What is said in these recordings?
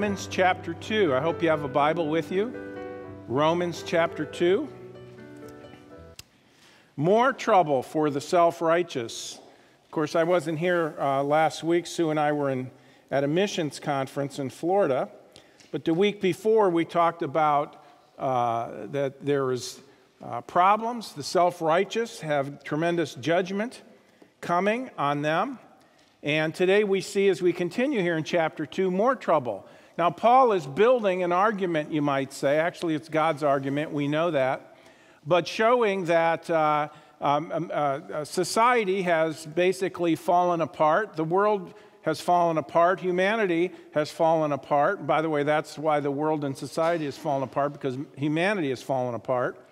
Romans chapter 2. I hope you have a Bible with you. Romans chapter 2. More trouble for the self righteous. Of course, I wasn't here uh, last week. Sue and I were in, at a missions conference in Florida. But the week before, we talked about uh, that there is uh, problems. The self righteous have tremendous judgment coming on them. And today we see, as we continue here in chapter 2, more trouble. Now, Paul is building an argument, you might say. Actually, it's God's argument, we know that. But showing that uh, um, um uh, uh, society has basically fallen apart. The world has fallen apart. Humanity has fallen apart. By the way, that's why the world and society has fallen apart, because humanity has fallen apart.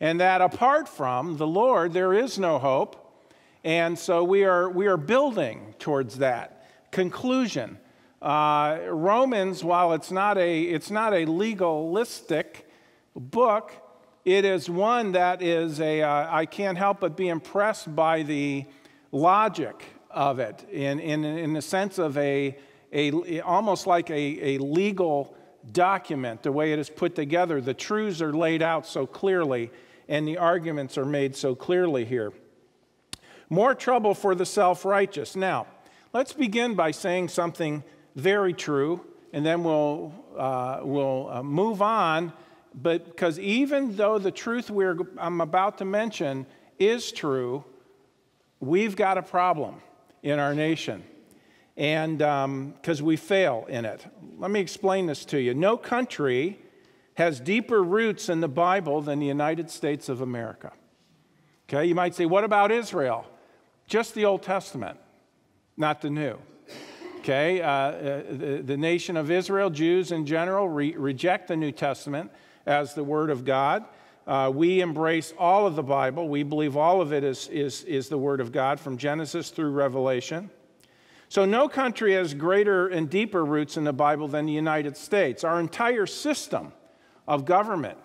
And that apart from the Lord, there is no hope. And so we are, we are building towards that conclusion. Uh, Romans, while it's not, a, it's not a legalistic book, it is one that is a. Uh, I can't help but be impressed by the logic of it in, in, in the sense of a, a almost like a, a legal document, the way it is put together. The truths are laid out so clearly, and the arguments are made so clearly here. More trouble for the self righteous. Now, let's begin by saying something very true, and then we'll, uh, we'll uh, move on. But because even though the truth we're, I'm about to mention is true, we've got a problem in our nation. And because um, we fail in it. Let me explain this to you. No country has deeper roots in the Bible than the United States of America. Okay, you might say, what about Israel? Just the Old Testament, not the New. Okay, uh, uh, the, the, nation of Israel, Jews in general, re- reject the New Testament as the Word of God. Uh, we embrace all of the Bible. We believe all of it is, is, is the Word of God from Genesis through Revelation. So, no country has greater and deeper roots in the Bible than the United States. Our entire system of government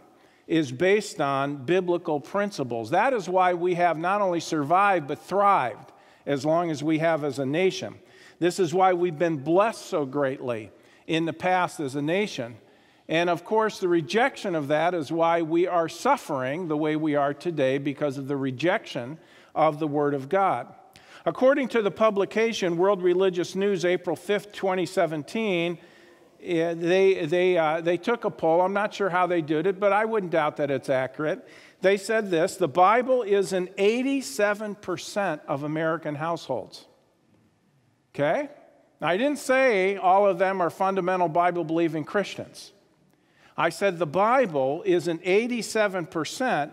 is based on biblical principles. That is why we have not only survived, but thrived as long as we have as a nation. This is why we've been blessed so greatly in the past as a nation. And of course, the rejection of that is why we are suffering the way we are today because of the rejection of the Word of God. According to the publication World Religious News, April 5th, 2017, they, they, uh, they took a poll. I'm not sure how they did it, but I wouldn't doubt that it's accurate. They said this the Bible is in 87% of American households. Okay? Now, I didn't say all of them are fundamental Bible believing Christians. I said the Bible is in 87%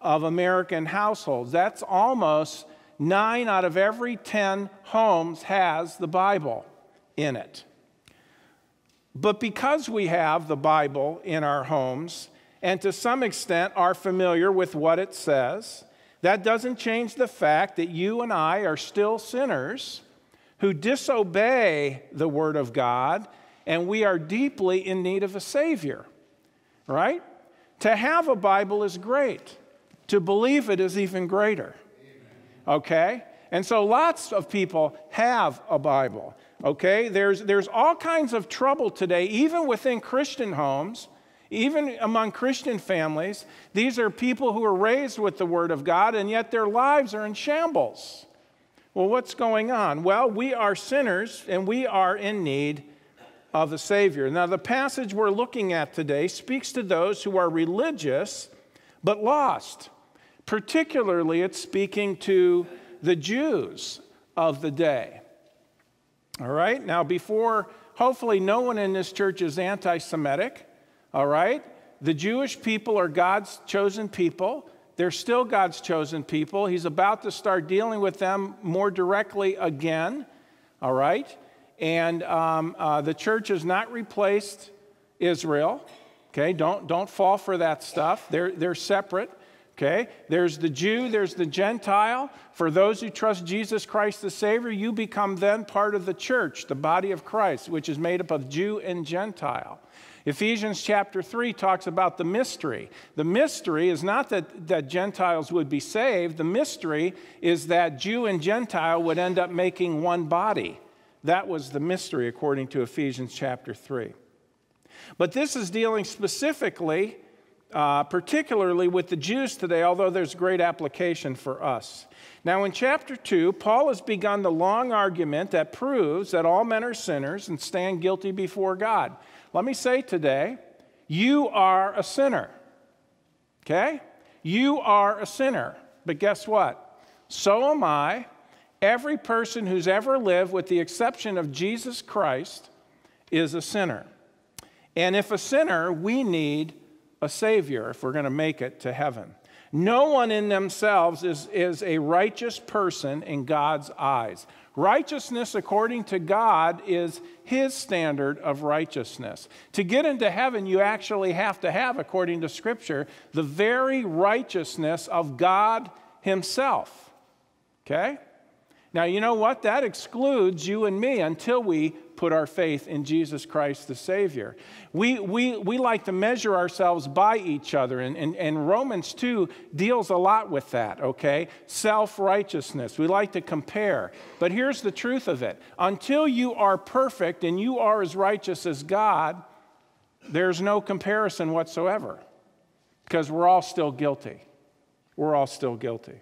of American households. That's almost nine out of every 10 homes has the Bible in it. But because we have the Bible in our homes, and to some extent are familiar with what it says, that doesn't change the fact that you and I are still sinners who disobey the Word of God, and we are deeply in need of a Savior, right? To have a Bible is great, to believe it is even greater, okay? And so lots of people have a Bible. Okay? There's, there's all kinds of trouble today, even within Christian homes, even among Christian families. These are people who are raised with the Word of God, and yet their lives are in shambles. Well, what's going on? Well, we are sinners, and we are in need of the Savior. Now, the passage we're looking at today speaks to those who are religious but lost. Particularly, it's speaking to the Jews of the day. All right? Now, before, hopefully, no one in this church is anti Semitic. All right? The Jewish people are God's chosen people. They're still God's chosen people. He's about to start dealing with them more directly again. All right? And um, uh, the church has not replaced Israel. Okay? Don't, don't fall for that stuff. They're, they're separate. Okay? There's the Jew, there's the Gentile. For those who trust Jesus Christ the Savior, you become then part of the church, the body of Christ, which is made up of Jew and Gentile. Ephesians chapter 3 talks about the mystery. The mystery is not that, that Gentiles would be saved, the mystery is that Jew and Gentile would end up making one body. That was the mystery according to Ephesians chapter 3. But this is dealing specifically, uh, particularly with the Jews today, although there's great application for us. Now, in chapter 2, Paul has begun the long argument that proves that all men are sinners and stand guilty before God. Let me say today, you are a sinner. Okay? You are a sinner. But guess what? So am I. Every person who's ever lived, with the exception of Jesus Christ, is a sinner. And if a sinner, we need a Savior if we're going to make it to heaven. No one in themselves is, is a righteous person in God's eyes. Righteousness, according to God, is His standard of righteousness. To get into heaven, you actually have to have, according to Scripture, the very righteousness of God Himself. Okay? Now, you know what? That excludes you and me until we put our faith in Jesus Christ the Savior. We, we, we like to measure ourselves by each other, and, and, and Romans 2 deals a lot with that, okay? Self righteousness. We like to compare. But here's the truth of it until you are perfect and you are as righteous as God, there's no comparison whatsoever because we're all still guilty. We're all still guilty.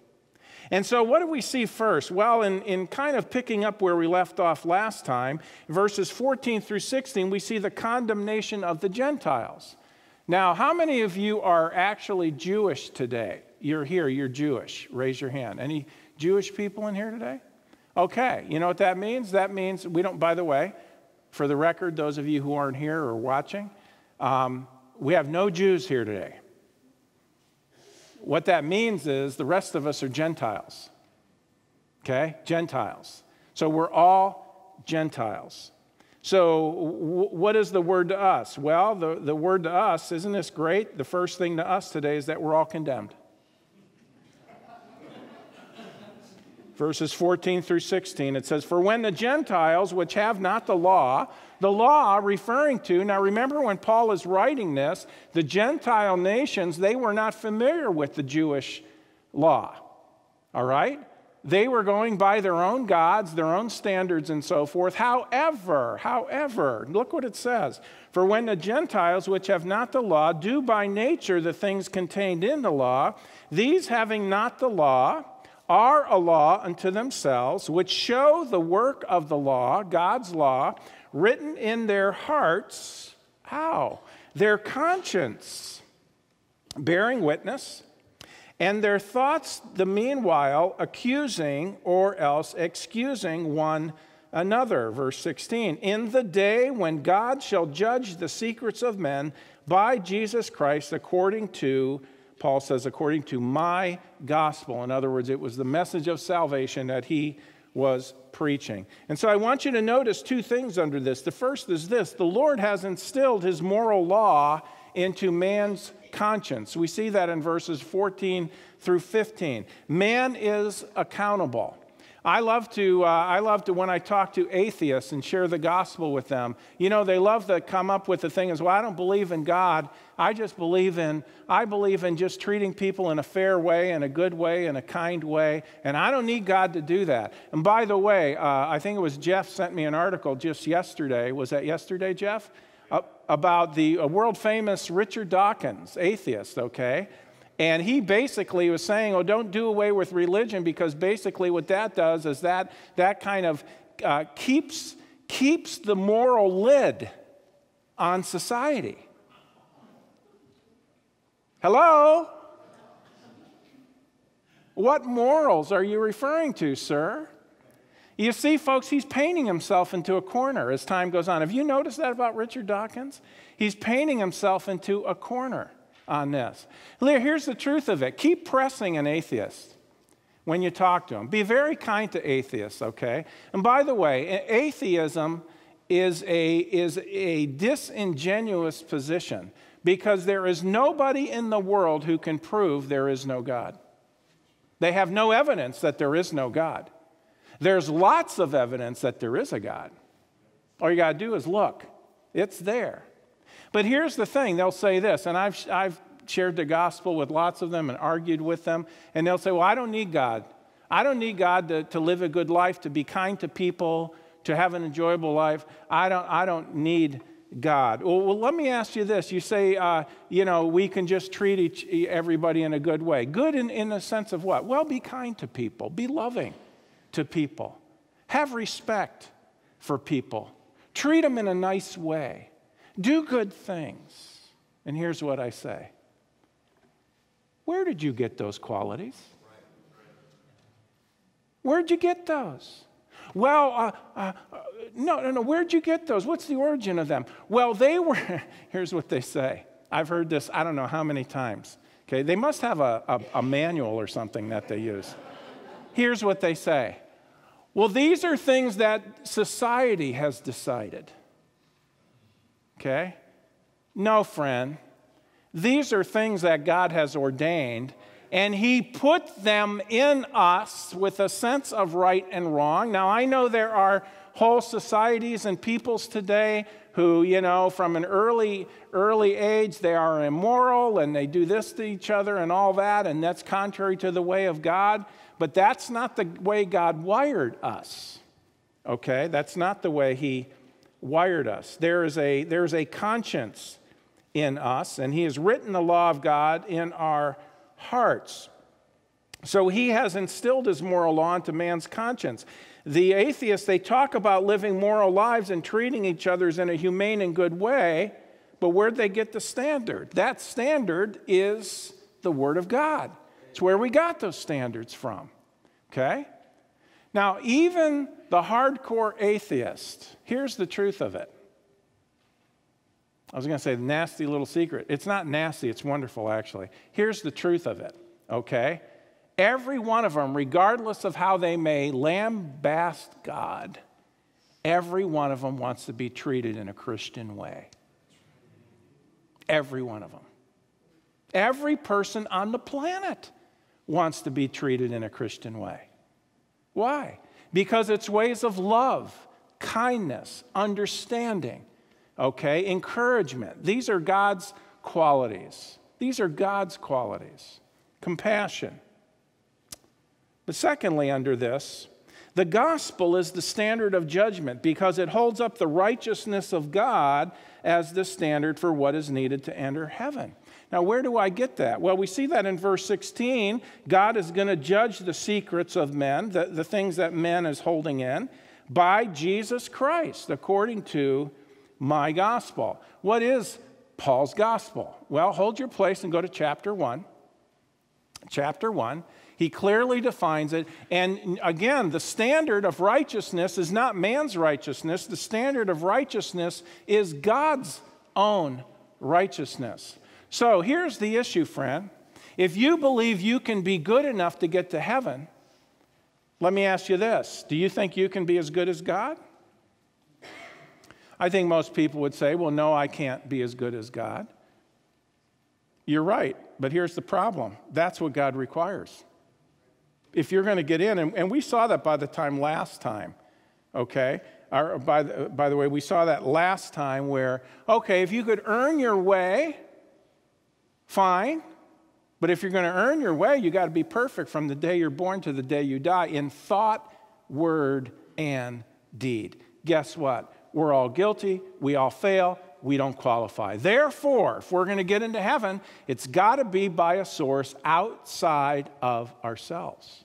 And so, what do we see first? Well, in, in kind of picking up where we left off last time, verses 14 through 16, we see the condemnation of the Gentiles. Now, how many of you are actually Jewish today? You're here, you're Jewish. Raise your hand. Any Jewish people in here today? Okay, you know what that means? That means we don't, by the way, for the record, those of you who aren't here or watching, um, we have no Jews here today. What that means is the rest of us are Gentiles. Okay? Gentiles. So we're all Gentiles. So, what is the word to us? Well, the, the word to us, isn't this great? The first thing to us today is that we're all condemned. Verses 14 through 16, it says, For when the Gentiles, which have not the law, the law referring to, now remember when Paul is writing this, the Gentile nations, they were not familiar with the Jewish law. All right? They were going by their own gods, their own standards, and so forth. However, however, look what it says. For when the Gentiles, which have not the law, do by nature the things contained in the law, these having not the law, are a law unto themselves, which show the work of the law, God's law, written in their hearts. How? Their conscience, bearing witness, and their thoughts, the meanwhile, accusing or else excusing one another. Verse 16 In the day when God shall judge the secrets of men by Jesus Christ according to, Paul says, according to my gospel. In other words, it was the message of salvation that he was preaching. And so I want you to notice two things under this. The first is this the Lord has instilled his moral law into man's conscience. We see that in verses 14 through 15. Man is accountable. I love to, uh, I love to, when I talk to atheists and share the gospel with them, you know, they love to come up with the thing as well, I don't believe in God. I just believe in, I believe in just treating people in a fair way, in a good way, in a kind way. And I don't need God to do that. And by the way, uh, I think it was Jeff sent me an article just yesterday. Was that yesterday, Jeff? Uh, about the world famous Richard Dawkins, atheist, okay? And he basically was saying, oh, don't do away with religion because basically what that does is that, that kind of uh, keeps, keeps the moral lid on society. Hello? What morals are you referring to, sir? You see, folks, he's painting himself into a corner as time goes on. Have you noticed that about Richard Dawkins? He's painting himself into a corner on this. Here's the truth of it keep pressing an atheist when you talk to them. Be very kind to atheists, okay? And by the way, atheism is a, is a disingenuous position because there is nobody in the world who can prove there is no God. They have no evidence that there is no God. There's lots of evidence that there is a God. All you got to do is look, it's there. But here's the thing they'll say this, and I've, I've shared the gospel with lots of them and argued with them, and they'll say, Well, I don't need God. I don't need God to, to live a good life, to be kind to people, to have an enjoyable life. I don't, I don't need God. Well, well, let me ask you this. You say, uh, you know, we can just treat each, everybody in a good way. Good in, in the sense of what? Well, be kind to people, be loving to people, have respect for people, treat them in a nice way, do good things. And here's what I say Where did you get those qualities? Where'd you get those? Well, uh, uh, no, no, no. Where'd you get those? What's the origin of them? Well, they were, here's what they say. I've heard this, I don't know how many times. Okay, they must have a, a, a manual or something that they use. Here's what they say Well, these are things that society has decided. Okay? No, friend. These are things that God has ordained and he put them in us with a sense of right and wrong. Now, I know there are whole societies and peoples today who, you know, from an early, early age, they are immoral and they do this to each other and all that, and that's contrary to the way of God. But that's not the way God wired us. Okay? That's not the way He wired us. There is a, there is a conscience in us, and He has written the law of God in our hearts. So he has instilled his moral law into man's conscience. The atheists, they talk about living moral lives and treating each other in a humane and good way, but where'd they get the standard? That standard is the Word of God. It's where we got those standards from. Okay? Now, even the hardcore atheist, here's the truth of it. I was going to say the nasty little secret. It's not nasty, it's wonderful, actually. Here's the truth of it, okay? Every one of them, regardless of how they may lambaste God, every one of them wants to be treated in a Christian way. Every one of them. Every person on the planet wants to be treated in a Christian way. Why? Because it's ways of love, kindness, understanding okay? Encouragement. These are God's qualities. These are God's qualities. Compassion. But secondly, under this, the gospel is the standard of judgment because it holds up the righteousness of God as the standard for what is needed to enter heaven. Now, where do I get that? Well, we see that in verse 16. God is going to judge the secrets of men, the, the things that men is holding in, by Jesus Christ, according to my gospel. What is Paul's gospel? Well, hold your place and go to chapter 1. Chapter 1. He clearly defines it. And again, the standard of righteousness is not man's righteousness, the standard of righteousness is God's own righteousness. So here's the issue, friend. If you believe you can be good enough to get to heaven, let me ask you this Do you think you can be as good as God? I think most people would say, well, no, I can't be as good as God. You're right, but here's the problem that's what God requires. If you're going to get in, and, and, we saw that by the time last time, okay? Our, by, the, by the way, we saw that last time where, okay, if you could earn your way, fine. But if you're going to earn your way, you got to be perfect from the day you're born to the day you die in thought, word, and deed. Guess what? we're all guilty, we all fail, we don't qualify. Therefore, if we're going to get into heaven, it's got to be by a source outside of ourselves.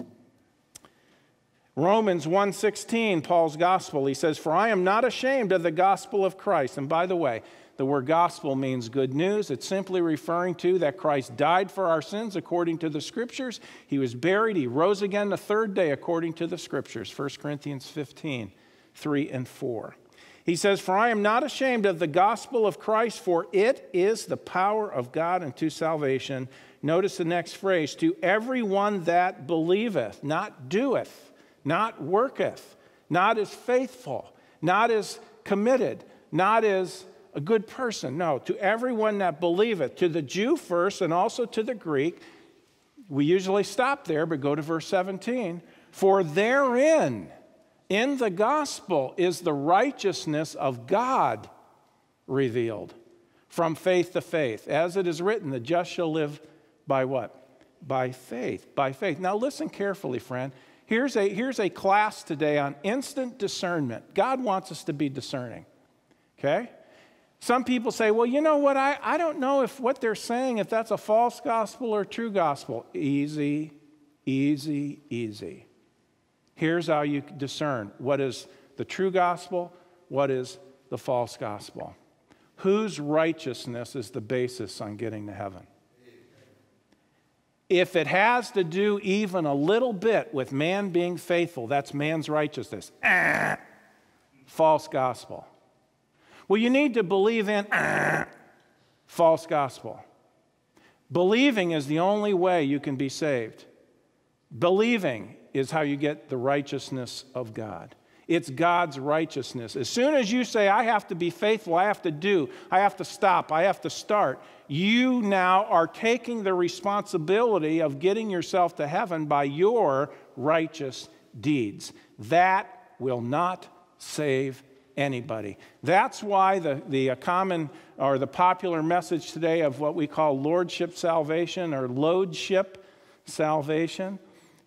Romans 1:16, Paul's gospel, he says, "For I am not ashamed of the gospel of Christ." And by the way, the word gospel means good news. It's simply referring to that Christ died for our sins according to the scriptures. He was buried, he rose again the third day according to the scriptures. 1 Corinthians 15, 3 and 4. He says, For I am not ashamed of the gospel of Christ, for it is the power of God unto salvation. Notice the next phrase to everyone that believeth, not doeth, not worketh, not is faithful, not is committed, not is a good person. No, to everyone that believeth, to the Jew first and also to the Greek. We usually stop there, but go to verse 17. For therein, in the gospel is the righteousness of God revealed from faith to faith. As it is written, the just shall live by what? By faith. By faith. Now, listen carefully, friend. Here's a, here's a class today on instant discernment. God wants us to be discerning. Okay? Some people say, well, you know what? I, I don't know if what they're saying, if that's a false gospel or true gospel. Easy, easy, easy. Here's how you discern what is the true gospel, what is the false gospel. Whose righteousness is the basis on getting to heaven? If it has to do even a little bit with man being faithful, that's man's righteousness. Ah, false gospel. Well, you need to believe in ah, false gospel. Believing is the only way you can be saved. Believing is how you get the righteousness of God. It's God's righteousness. As soon as you say, I have to be faithful, I have to do, I have to stop, I have to start, you now are taking the responsibility of getting yourself to heaven by your righteous deeds. That will not save anybody. That's why the, the uh, common or the popular message today of what we call lordship salvation or lordship salvation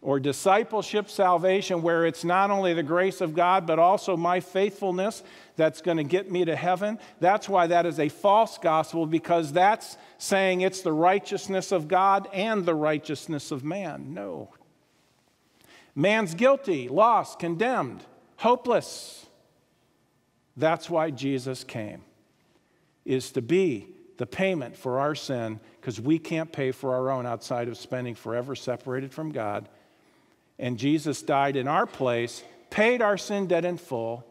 or discipleship salvation, where it's not only the grace of God, but also my faithfulness that's going to get me to heaven. That's why that is a false gospel, because that's saying it's the righteousness of God and the righteousness of man. No. Man's guilty, lost, condemned, hopeless. That's why Jesus came, is to be the payment for our sin, because we can't pay for our own outside of spending forever separated from God and Jesus died in our place, paid our sin debt in full.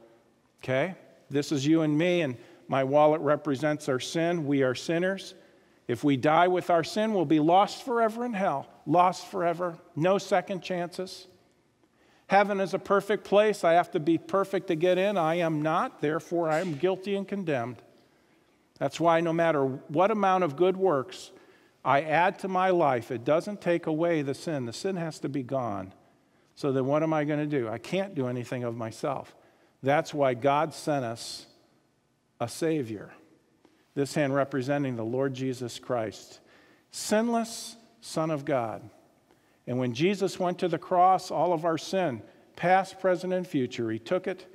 Okay? This is you and me, and my wallet represents our sin. We are sinners. If we die with our sin, we'll be lost forever in hell. Lost forever. No second chances. Heaven is a perfect place. I have to be perfect to get in. I am not. Therefore, I am guilty and condemned. That's why no matter what amount of good works I add to my life, it doesn't take away the sin. The sin has to be gone. So then what am I going to do? I can't do anything of myself. That's why God sent us a Savior. This hand representing the Lord Jesus Christ, sinless Son of God. And when Jesus went to the cross, all of our sin, past, present, and future, He took it.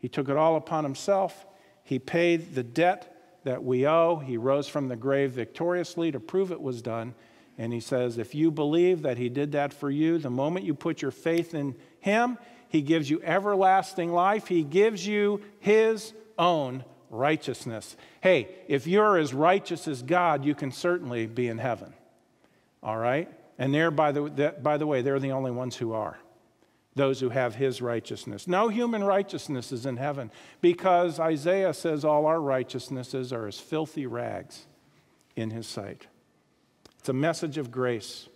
He took it all upon Himself. He paid the debt that we owe. He rose from the grave victoriously to prove it was done. And he says, if you believe that he did that for you, the moment you put your faith in him, he gives you everlasting life. He gives you his own righteousness. Hey, if you're as righteous as God, you can certainly be in heaven. All right? And there, by the, by the way, they're the only ones who are. Those who have his righteousness. No human righteousness is in heaven because Isaiah says all our righteousnesses are as filthy rags in his sight. It's a message of grace.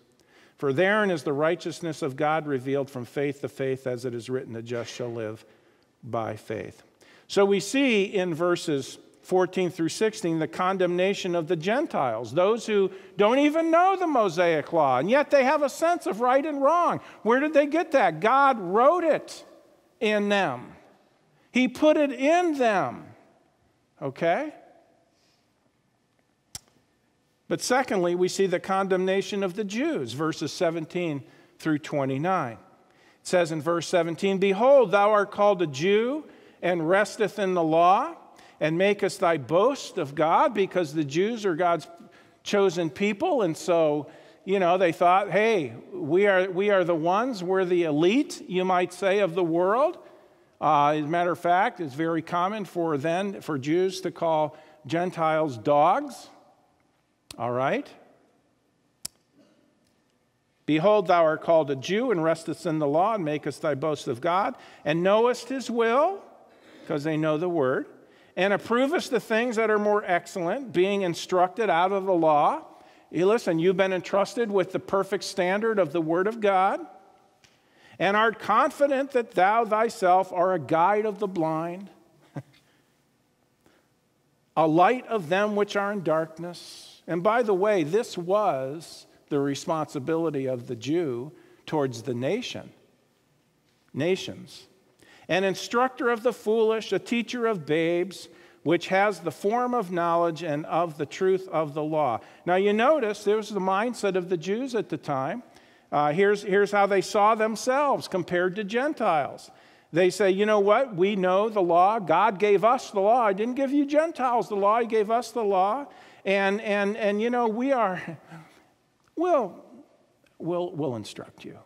For therein is the righteousness of God revealed from faith to faith, as it is written, the just shall live by faith. So we see in verses 14 through 16 the condemnation of the Gentiles, those who don't even know the Mosaic law, and yet they have a sense of right and wrong. Where did they get that? God wrote it in them, He put it in them. Okay? But secondly, we see the condemnation of the Jews, verses 17 through 29. It says in verse 17, Behold, thou art called a Jew and resteth in the law, and makest thy boast of God, because the Jews are God's chosen people. And so, you know, they thought, hey, we are, we are the ones, we're the elite, you might say, of the world. Uh, as a matter of fact, it's very common for then for Jews to call Gentiles dogs. All right? Behold, thou art called a Jew and restest in the law and makest thy boast of God, and knowest his will, because they know the word, and approvest the things that are more excellent, being instructed out of the law. You listen, you've been entrusted with the perfect standard of the word of God, and art confident that thou thyself are a guide of the blind, a light of them which are in darkness and by the way, this was the responsibility of the Jew towards the nation, nations. An instructor of the foolish, a teacher of babes, which has the form of knowledge and of the truth of the law. Now, you notice there was the mindset of the Jews at the time. Uh, here's, here's how they saw themselves compared to Gentiles. They say, you know what? We know the law. God gave us the law. I didn't give you Gentiles the law, He gave us the law. And, and, and you know, we are, we'll, we'll, we'll instruct you.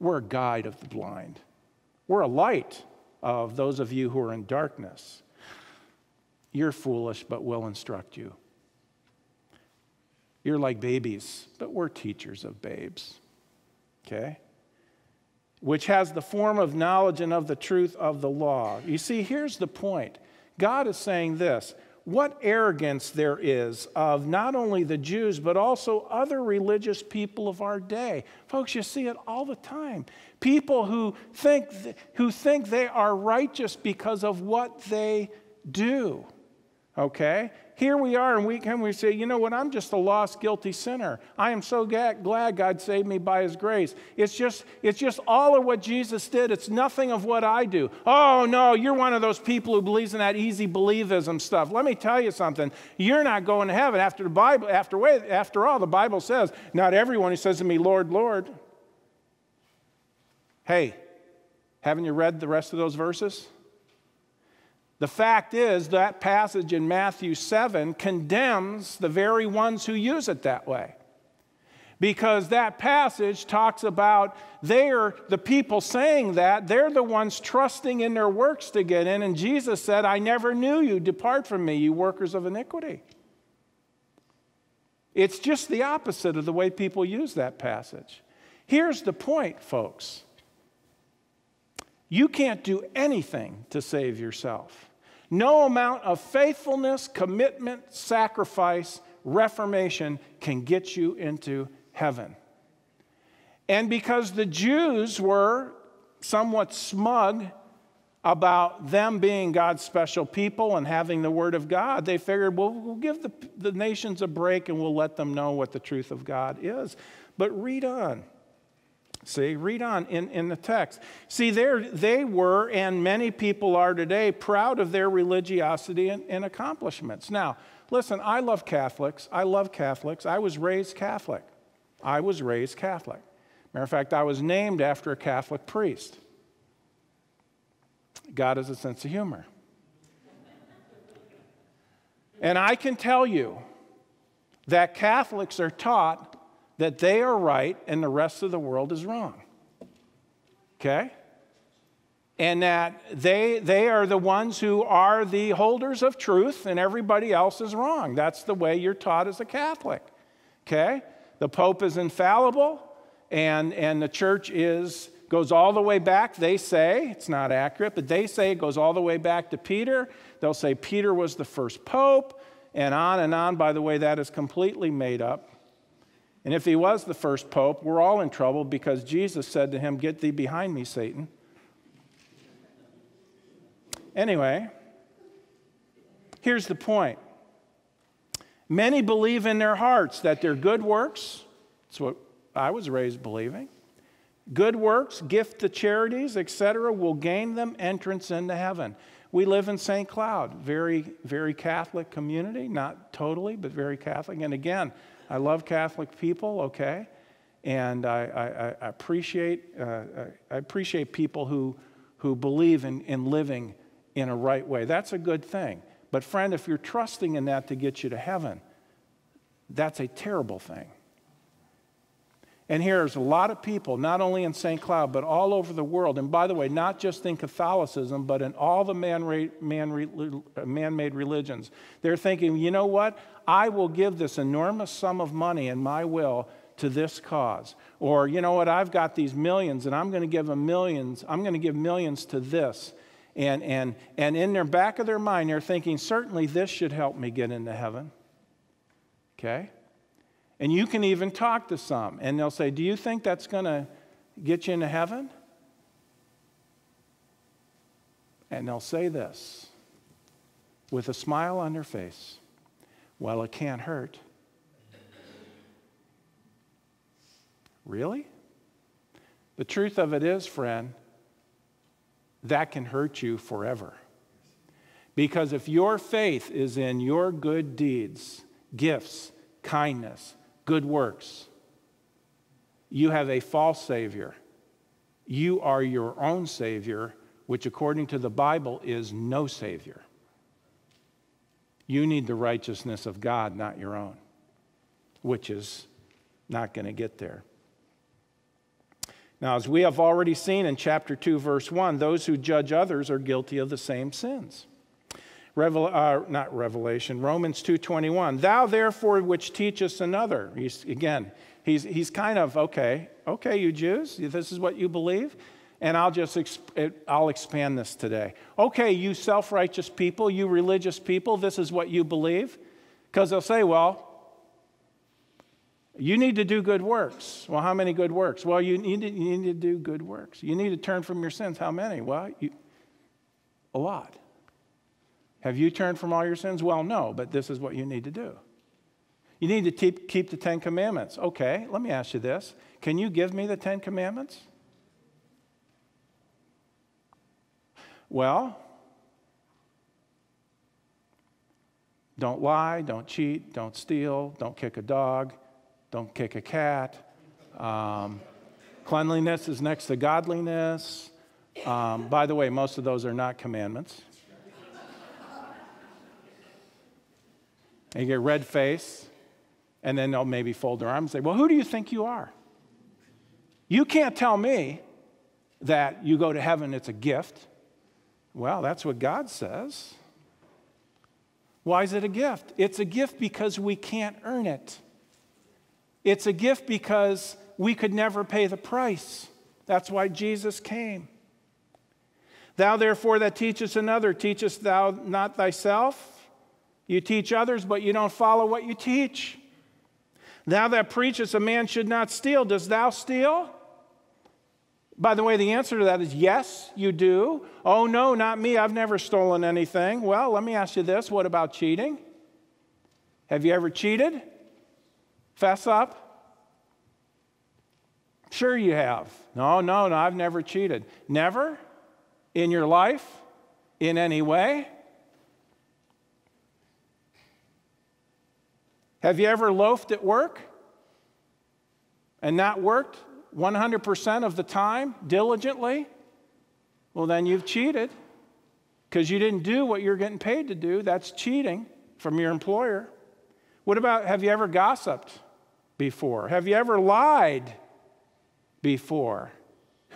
We're a guide of the blind, we're a light of those of you who are in darkness. You're foolish, but we'll instruct you. You're like babies, but we're teachers of babes. Okay? which has the form of knowledge and of the truth of the law. You see, here's the point God is saying this what arrogance there is of not only the Jews, but also other religious people of our day. Folks, you see it all the time. People who think, who think they are righteous because of what they do. Okay? here we are and we can we say, you know what, I'm just a lost, guilty sinner. I am so glad God saved me by his grace. It's just, it's just all of what Jesus did. It's nothing of what I do. Oh no, you're one of those people who believes in that easy believism stuff. Let me tell you something. You're not going to heaven. After the Bible, after way, after all, the Bible says, not everyone who says to me, Lord, Lord. Hey, haven't you read the rest of those verses? The fact is, that passage in Matthew 7 condemns the very ones who use it that way. Because that passage talks about they're the people saying that, they're the ones trusting in their works to get in. And Jesus said, I never knew you. Depart from me, you workers of iniquity. It's just the opposite of the way people use that passage. Here's the point, folks you can't do anything to save yourself. No amount of faithfulness, commitment, sacrifice, reformation can get you into heaven. And because the Jews were somewhat smug about them being God's special people and having the Word of God, they figured, well, we'll give the, the nations a break and we'll let them know what the truth of God is. But read on. See, read on in, in the text. See, they were, and many people are today, proud of their religiosity and, and accomplishments. Now, listen, I love Catholics. I love Catholics. I was raised Catholic. I was raised Catholic. Matter of fact, I was named after a Catholic priest. God has a sense of humor. and I can tell you that Catholics are taught that they are right and the rest of the world is wrong. Okay? And that they, they are the ones who are the holders of truth and everybody else is wrong. That's the way you're taught as a Catholic. Okay? The Pope is infallible and, and the church is goes all the way back, they say, it's not accurate, but they say it goes all the way back to Peter. They'll say Peter was the first pope, and on and on. By the way, that is completely made up. And if he was the first pope, we're all in trouble because Jesus said to him, Get thee behind me, Satan. Anyway, here's the point many believe in their hearts that their good works, that's what I was raised believing, good works, gift to charities, etc., will gain them entrance into heaven. We live in St. Cloud, very, very Catholic community, not totally, but very Catholic. And again, I love Catholic people, okay? And I, I, I appreciate, uh, I appreciate people who, who believe in, in living in a right way. That's a good thing. But, friend, if you're trusting in that to get you to heaven, that's a terrible thing. And here's a lot of people, not only in St. Cloud, but all over the world. And by the way, not just in Catholicism, but in all the man, man, uh, man-made religions. They're thinking, you know what? I will give this enormous sum of money in my will to this cause. Or, you know what? I've got these millions, and I'm going to give them millions. I'm going to give millions to this. And, and, and in their back of their mind, they're thinking, certainly this should help me get into heaven. Okay? And you can even talk to some, and they'll say, Do you think that's going to get you into heaven? And they'll say this with a smile on their face Well, it can't hurt. Really? The truth of it is, friend, that can hurt you forever. Because if your faith is in your good deeds, gifts, kindness, good works. You have a false Savior. You are your own Savior which according to the Bible is no Savior. You need the righteousness of God, not your own, which is not going to get there. Now, as we have already seen in chapter 2, verse 1, those who judge others are guilty of the same sins. Revel, uh, not Revelation, Romans 2.21. Thou therefore which teachest another. He's, again, he's, he's kind of, okay, okay, you Jews, this is what you believe? And I'll just exp- I'll expand this today. Okay, you self-righteous people, you religious people, this is what you believe. Because they'll say, well, you need to do good works. Well, how many good works? Well, you need to, you need to do good works. You need to turn from your sins. How many? Well, you, a lot. Have you turned from all your sins? Well, no, but this is what you need to do. You need to keep, keep the Ten Commandments. Okay, let me ask you this. Can you give me the Ten Commandments? Well, don't lie, don't cheat, don't steal, don't kick a dog, don't kick a cat. Um, cleanliness is next to godliness. Um, by the way, most of those are not commandments. And you get red face, and then they'll maybe fold their arms and say, Well, who do you think you are? You can't tell me that you go to heaven, it's a gift. Well, that's what God says. Why is it a gift? It's a gift because we can't earn it. It's a gift because we could never pay the price. That's why Jesus came. Thou therefore that teachest another, teachest thou not thyself? You teach others, but you don't follow what you teach. Thou that preachest a man should not steal, dost thou steal? By the way, the answer to that is yes, you do. Oh, no, not me. I've never stolen anything. Well, let me ask you this what about cheating? Have you ever cheated? Fess up. Sure, you have. No, no, no, I've never cheated. Never? In your life? In any way? Have you ever loafed at work and not worked 100% of the time diligently? Well, then you've cheated because you didn't do what you're getting paid to do. That's cheating from your employer. What about have you ever gossiped before? Have you ever lied before?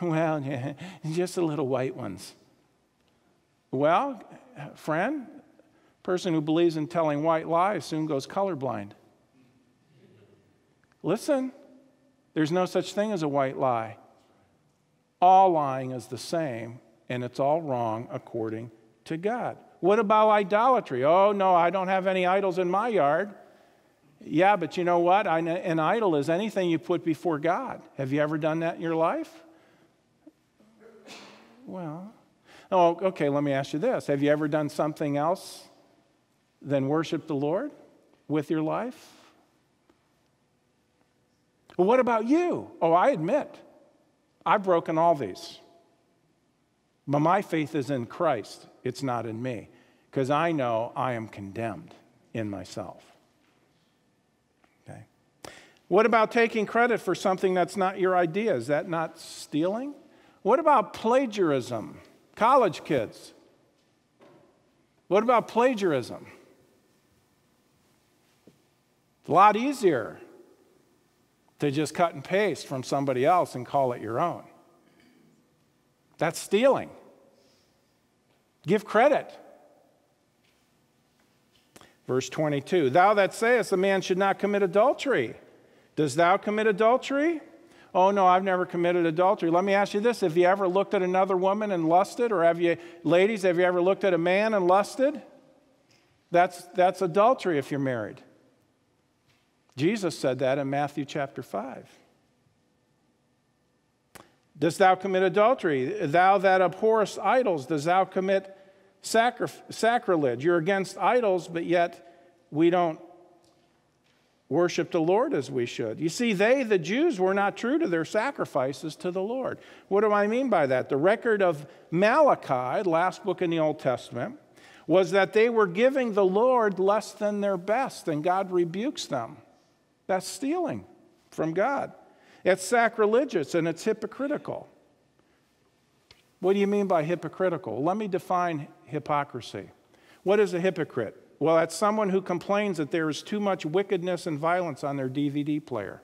Well, just the little white ones. Well, friend, person who believes in telling white lies soon goes colorblind. Listen, there's no such thing as a white lie. All lying is the same, and it's all wrong according to God. What about idolatry? Oh, no, I don't have any idols in my yard. Yeah, but you know what? An idol is anything you put before God. Have you ever done that in your life? Well, oh, okay, let me ask you this. Have you ever done something else than worship the Lord with your life? Well, what about you? Oh, I admit, I've broken all these. But my faith is in Christ, it's not in me, because I know I am condemned in myself. Okay. What about taking credit for something that's not your idea? Is that not stealing? What about plagiarism? College kids. What about plagiarism? It's a lot easier to just cut and paste from somebody else and call it your own. That's stealing. Give credit. Verse 22 Thou that sayest a man should not commit adultery. Does thou commit adultery? Oh, no, I've never committed adultery. Let me ask you this Have you ever looked at another woman and lusted? Or have you, ladies, have you ever looked at a man and lusted? That's, that's adultery if you're married. Jesus said that in Matthew chapter 5. Dost thou commit adultery? Thou that abhorrest idols, does thou commit sacri- sacrilege? You're against idols, but yet we don't worship the Lord as we should. You see, they, the Jews, were not true to their sacrifices to the Lord. What do I mean by that? The record of Malachi, last book in the Old Testament, was that they were giving the Lord less than their best, and God rebukes them. That's stealing from God. It's sacrilegious and it's hypocritical. What do you mean by hypocritical? Let me define hypocrisy. What is a hypocrite? Well, that's someone who complains that there is too much wickedness and violence on their DVD player.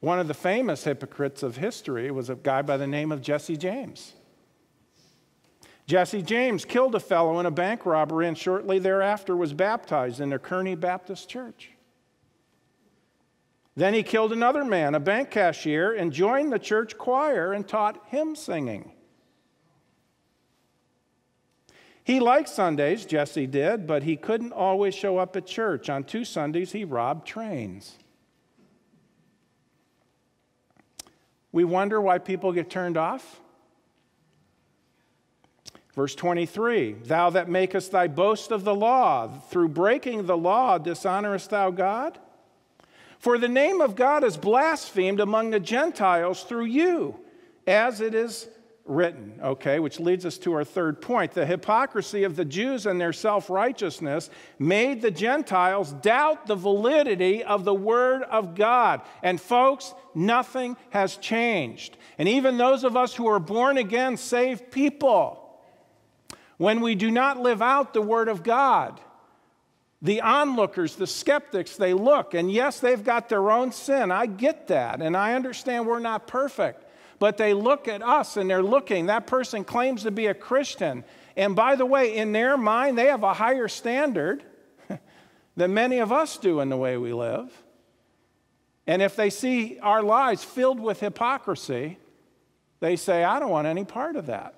One of the famous hypocrites of history was a guy by the name of Jesse James. Jesse James killed a fellow in a bank robbery and shortly thereafter was baptized in the Kearney Baptist Church. Then he killed another man, a bank cashier, and joined the church choir and taught hymn singing. He liked Sundays, Jesse did, but he couldn't always show up at church. On two Sundays, he robbed trains. We wonder why people get turned off. Verse 23 Thou that makest thy boast of the law, through breaking the law, dishonorest thou God? For the name of God is blasphemed among the Gentiles through you, as it is written. Okay, which leads us to our third point. The hypocrisy of the Jews and their self righteousness made the Gentiles doubt the validity of the Word of God. And folks, nothing has changed. And even those of us who are born again, saved people, when we do not live out the Word of God, the onlookers, the skeptics, they look, and yes, they've got their own sin. I get that, and I understand we're not perfect. But they look at us and they're looking. That person claims to be a Christian. And by the way, in their mind, they have a higher standard than many of us do in the way we live. And if they see our lives filled with hypocrisy, they say, I don't want any part of that.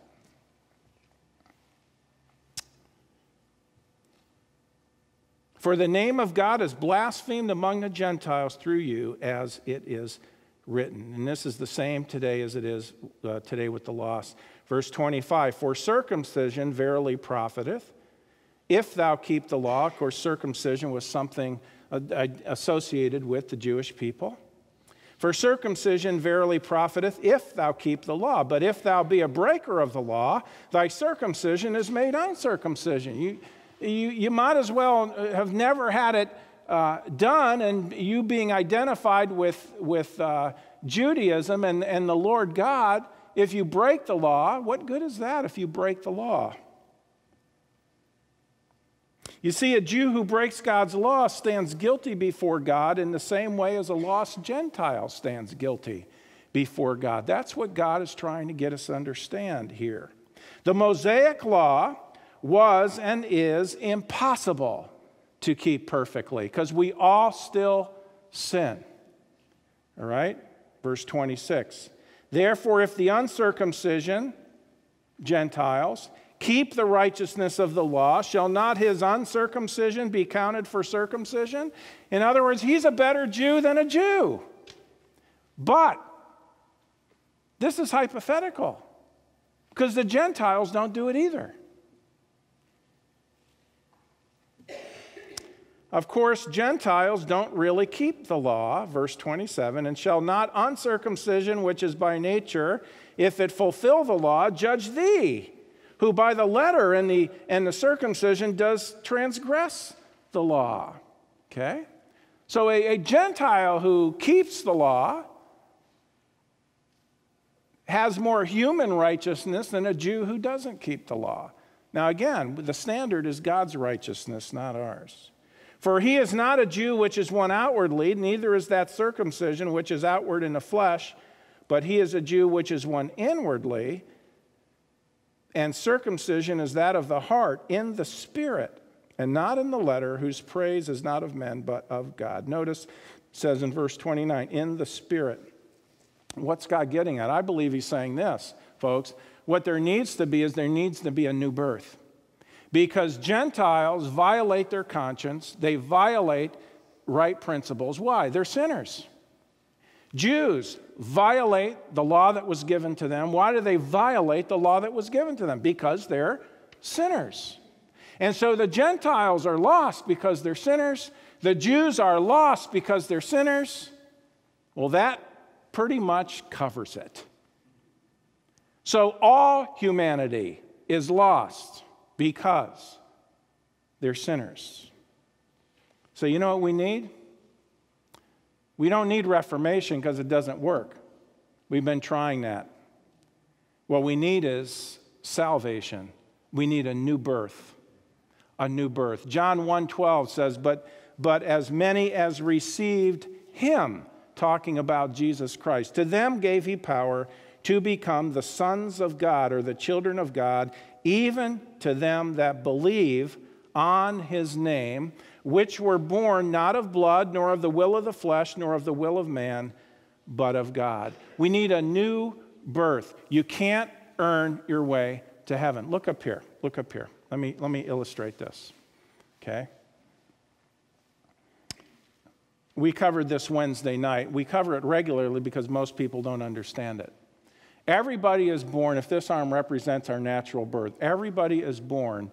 For the name of God is blasphemed among the Gentiles through you, as it is written. And this is the same today as it is uh, today with the lost. Verse 25 For circumcision verily profiteth, if thou keep the law. Of course, circumcision was something associated with the Jewish people. For circumcision verily profiteth if thou keep the law. But if thou be a breaker of the law, thy circumcision is made uncircumcision. You, you, you might as well have never had it uh, done and you being identified with, with uh, Judaism and, and the Lord God, if you break the law, what good is that if you break the law? You see, a Jew who breaks God's law stands guilty before God in the same way as a lost Gentile stands guilty before God. That's what God is trying to get us to understand here. The Mosaic law was and is impossible to keep perfectly because we all still sin. All right? Verse 26. Therefore, if the uncircumcision, Gentiles, keep the righteousness of the law, shall not his uncircumcision be counted for circumcision? In other words, he's a better Jew than a Jew. But this is hypothetical because the Gentiles don't do it either. Of course, Gentiles don't really keep the law, verse 27, and shall not uncircumcision, which is by nature, if it fulfill the law, judge thee, who by the letter and the, and the circumcision does transgress the law. Okay? So a, a Gentile who keeps the law has more human righteousness than a Jew who doesn't keep the law. Now, again, the standard is God's righteousness, not ours. For he is not a Jew which is one outwardly, neither is that circumcision which is outward in the flesh, but he is a Jew which is one inwardly. And circumcision is that of the heart in the spirit, and not in the letter, whose praise is not of men, but of God. Notice says in verse 29, in the spirit. What's God getting at? I believe he's saying this, folks. What there needs to be is there needs to be a new birth because Gentiles violate their conscience, they violate right principles. Why? They're sinners. Jews violate the law that was given to them. Why do they violate the law that was given to them? Because they're sinners. And so the Gentiles are lost because they're sinners. The Jews are lost because they're sinners. Well, that pretty much covers it. So all humanity is lost because they're sinners. So, you know what we need? We don't need reformation because it doesn't work. We've been trying that. What we need is salvation. We need a new birth. A new birth. John 1:12 says, "But but as many as received him, talking about Jesus Christ, to them gave he power to become the sons of God or the children of God, even to them that believe on his name, which were born not of blood, nor of the will of the flesh, nor of the will of man, but of God. We need a new birth. You can't earn your way to heaven. Look up here. Look up here. Let me, let me illustrate this. Okay? We covered this Wednesday night. We cover it regularly because most people don't understand it. Everybody is born, if this arm represents our natural birth, everybody is born.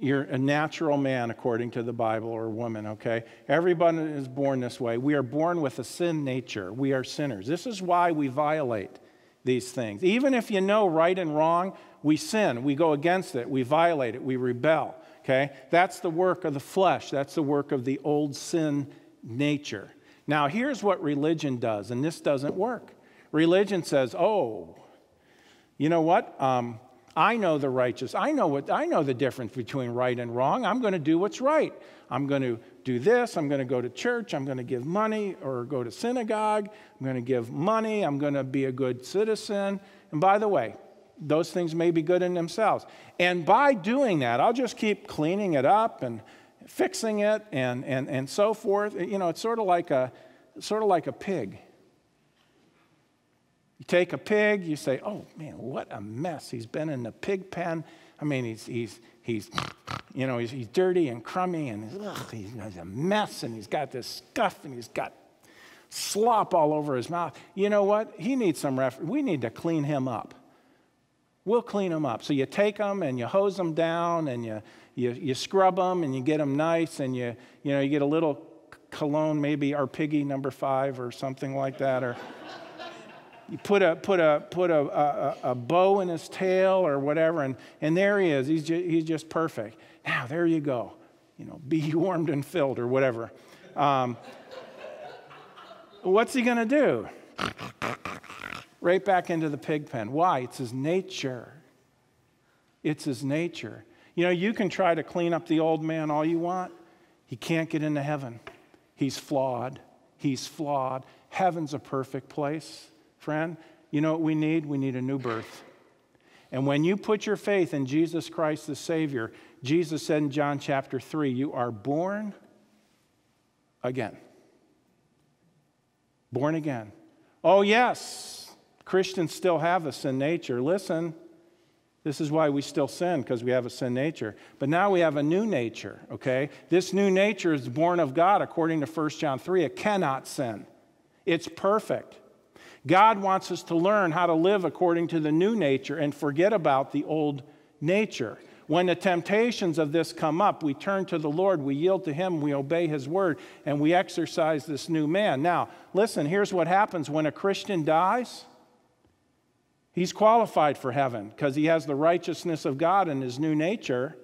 You're a natural man, according to the Bible, or woman, okay? Everybody is born this way. We are born with a sin nature. We are sinners. This is why we violate these things. Even if you know right and wrong, we sin. We go against it. We violate it. We rebel, okay? That's the work of the flesh. That's the work of the old sin nature. Now, here's what religion does, and this doesn't work. Religion says, oh, you know what? Um, I know the righteous. I know what I know the difference between right and wrong. I'm going to do what's right. I'm going to do this. I'm going to go to church. I'm going to give money or go to synagogue. I'm going to give money. I'm going to be a good citizen. And by the way, those things may be good in themselves. And by doing that, I'll just keep cleaning it up and fixing it and, and, and so forth. You know, it's sort of like a sort of like a pig. You take a pig, you say, oh man, what a mess. He's been in the pig pen. I mean, he's, he's, he's you know, he's, he's dirty and crummy and ugh, he's, he's a mess and he's got this stuff and he's got slop all over his mouth. You know what? He needs some ref. We need to clean him up. We'll clean him up. So you take him and you hose him down and you, you, you scrub him and you get him nice and you, you know, you get a little cologne, maybe our piggy number five or something like that, or you put a, put a, put a, a, a, bow in his tail or whatever, and, and there he is. He's just, he's just perfect. Now, there you go. You know, be warmed and filled or whatever. Um, what's he going to do? Right back into the pig pen. Why? It's his nature. It's his nature. You know, you can try to clean up the old man all you want. He can't get into heaven. He's flawed. He's flawed. Heaven's a perfect place friend, you know what we need? We need a new birth. And when you put your faith in Jesus Christ the Savior, Jesus said in John chapter 3, you are born again. Born again. Oh, yes, Christians still have a sin nature. Listen, this is why we still sin, because we have a sin nature. But now we have a new nature, okay? This new nature is born of God according to 1 John 3. It cannot sin, it's perfect. God wants us to learn how to live according to the new nature and forget about the old nature. When the temptations of this come up, we turn to the Lord, we yield to Him, we obey His word, and we exercise this new man. Now, listen, here's what happens when a Christian dies. He's qualified for heaven because he has the righteousness of God in his new nature.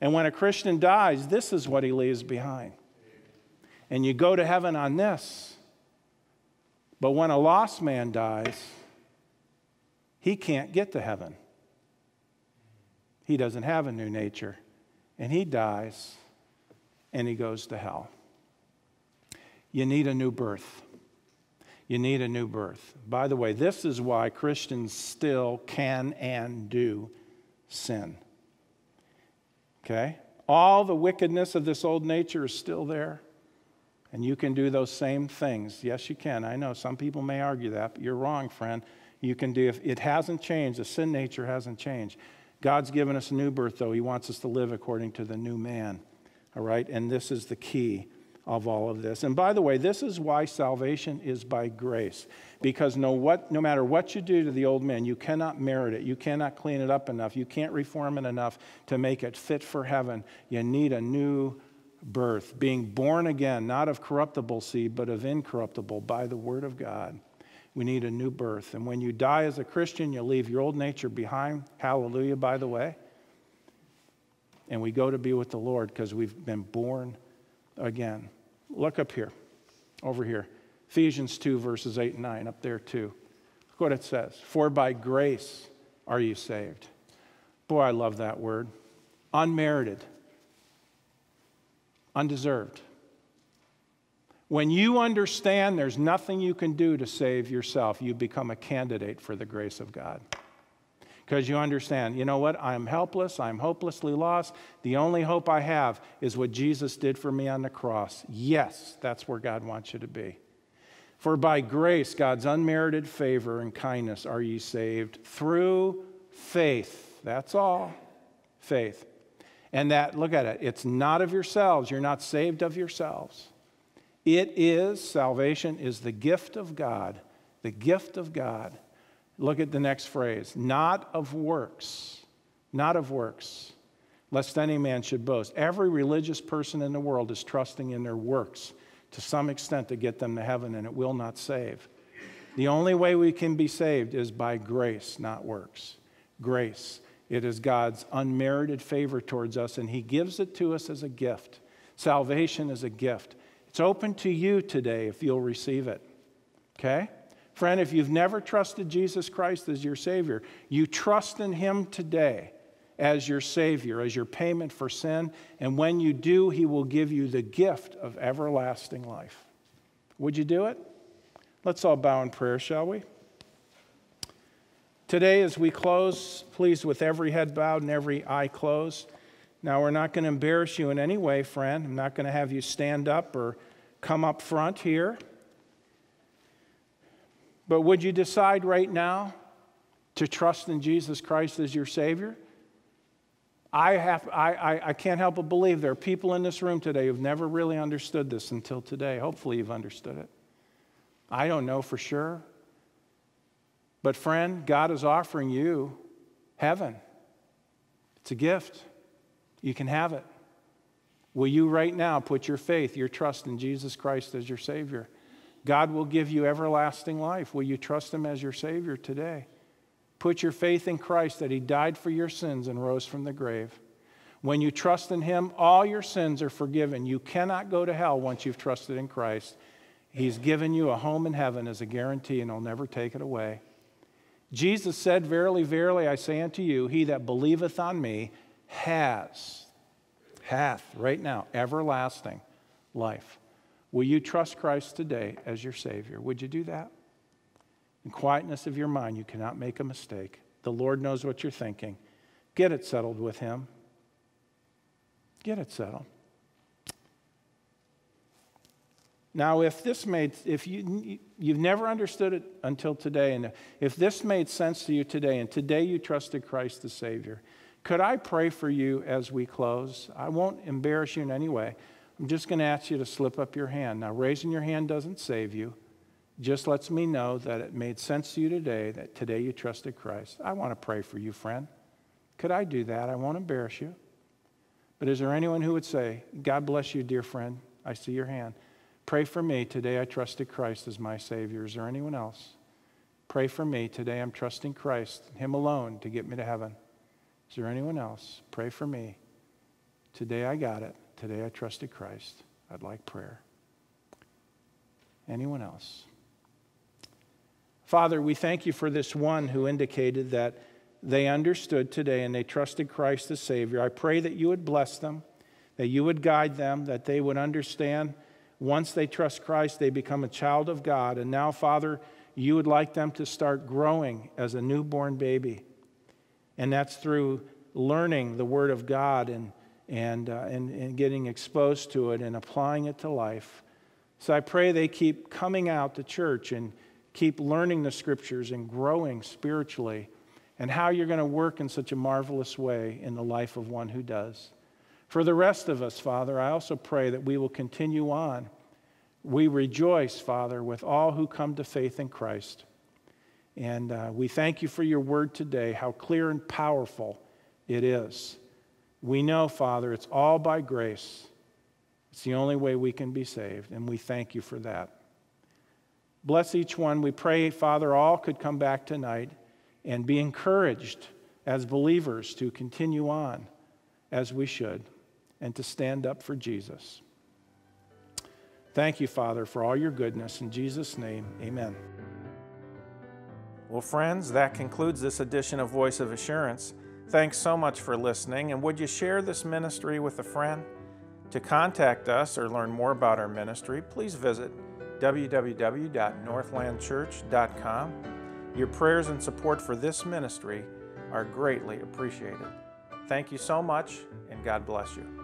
And when a Christian dies, this is what he leaves behind. And you go to heaven on this. But when a lost man dies, he can't get to heaven. He doesn't have a new nature. And he dies and he goes to hell. You need a new birth. You need a new birth. By the way, this is why Christians still can and do sin. Okay? All the wickedness of this old nature is still there. And you can do those same things. Yes, you can. I know some people may argue that, but you're wrong, friend. You can do, if it hasn't changed, the sin nature hasn't changed. God's given us a new birth, though. He wants us to live according to the new man. All right? And this is the key of all of this. And by the way, this is why salvation is by grace. Because no, what, no matter what you do to the old man, you cannot merit it. You cannot clean it up enough. You can't reform it enough to make it fit for heaven. You need a new birth, being born again, not of corruptible seed, but of incorruptible by the word of God. We need a new birth. And when you die as a Christian, you leave your old nature behind. Hallelujah, by the way. and we go to be with the Lord because we've been born again. Look up here, over here. Ephesians 2, verses 8 and 9, up there too. Look what it says For by grace are you saved. Boy, I love that word. Unmerited, undeserved. When you understand there's nothing you can do to save yourself, you become a candidate for the grace of God. Because you understand, you know what? I'm helpless. I'm hopelessly lost. The only hope I have is what Jesus did for me on the cross. Yes, that's where God wants you to be. For by grace, God's unmerited favor and kindness, are ye saved through faith. That's all. Faith. And that, look at it, it's not of yourselves. You're not saved of yourselves. It is, salvation is the gift of God, the gift of God. Look at the next phrase not of works, not of works, lest any man should boast. Every religious person in the world is trusting in their works to some extent to get them to heaven, and it will not save. The only way we can be saved is by grace, not works. Grace. It is God's unmerited favor towards us, and He gives it to us as a gift. Salvation is a gift. It's open to you today if you'll receive it. Okay? Friend, if you've never trusted Jesus Christ as your Savior, you trust in Him today as your Savior, as your payment for sin. And when you do, He will give you the gift of everlasting life. Would you do it? Let's all bow in prayer, shall we? Today, as we close, please, with every head bowed and every eye closed. Now, we're not going to embarrass you in any way, friend. I'm not going to have you stand up or come up front here. But would you decide right now to trust in Jesus Christ as your Savior? I, have, I, I, I, can't help but believe there are people in this room today who've never really understood this until today. Hopefully, you've understood it. I don't know for sure. But, friend, God is offering you heaven. It's a gift. You can have it. Will you right now put your faith, your trust in Jesus Christ as your Savior? God will give you everlasting life. Will you trust Him as your Savior today? Put your faith in Christ that He died for your sins and rose from the grave. When you trust in Him, all your sins are forgiven. You cannot go to hell once you've trusted in Christ. He's given you a home in heaven as a guarantee, and He'll never take it away. Jesus said, Verily, verily, I say unto you, he that believeth on me, has, hath right now, everlasting life. Will you trust Christ today as your Savior? Would you do that? In quietness of your mind, you cannot make a mistake. The Lord knows what you're thinking. Get it settled with Him. Get it settled. Now, if this made, if you, you've never understood it until today, and if this made sense to you today, and today you trusted Christ the Savior, could I pray for you as we close? I won't embarrass you in any way. I'm just going to ask you to slip up your hand. Now, raising your hand doesn't save you, just lets me know that it made sense to you today, that today you trusted Christ. I want to pray for you, friend. Could I do that? I won't embarrass you. But is there anyone who would say, God bless you, dear friend? I see your hand. Pray for me. Today I trusted Christ as my Savior. Is there anyone else? Pray for me. Today I'm trusting Christ, Him alone, to get me to heaven. Is there anyone else? Pray for me. Today I got it. Today I trusted Christ. I'd like prayer. Anyone else? Father, we thank you for this one who indicated that they understood today and they trusted Christ as Savior. I pray that you would bless them, that you would guide them, that they would understand once they trust Christ, they become a child of God. And now, Father, you would like them to start growing as a newborn baby. And that's through learning the Word of God and, and, uh, and, and getting exposed to it and applying it to life. So I pray they keep coming out to church and keep learning the Scriptures and growing spiritually and how you're going to work in such a marvelous way in the life of one who does. For the rest of us, Father, I also pray that we will continue on. We rejoice, Father, with all who come to faith in Christ. And uh, we thank you for your word today, how clear and powerful it is. We know, Father, it's all by grace. It's the only way we can be saved, and we thank you for that. Bless each one. We pray, Father, all could come back tonight and be encouraged as believers to continue on as we should and to stand up for Jesus. Thank you, Father, for all your goodness. In Jesus' name, amen. Well, friends, that concludes this edition of Voice of Assurance. Thanks so much for listening, and would you share this ministry with a friend? To contact us or learn more about our ministry, please visit www.northlandchurch.com. Your prayers and support for this ministry are greatly appreciated. Thank you so much, and God bless you.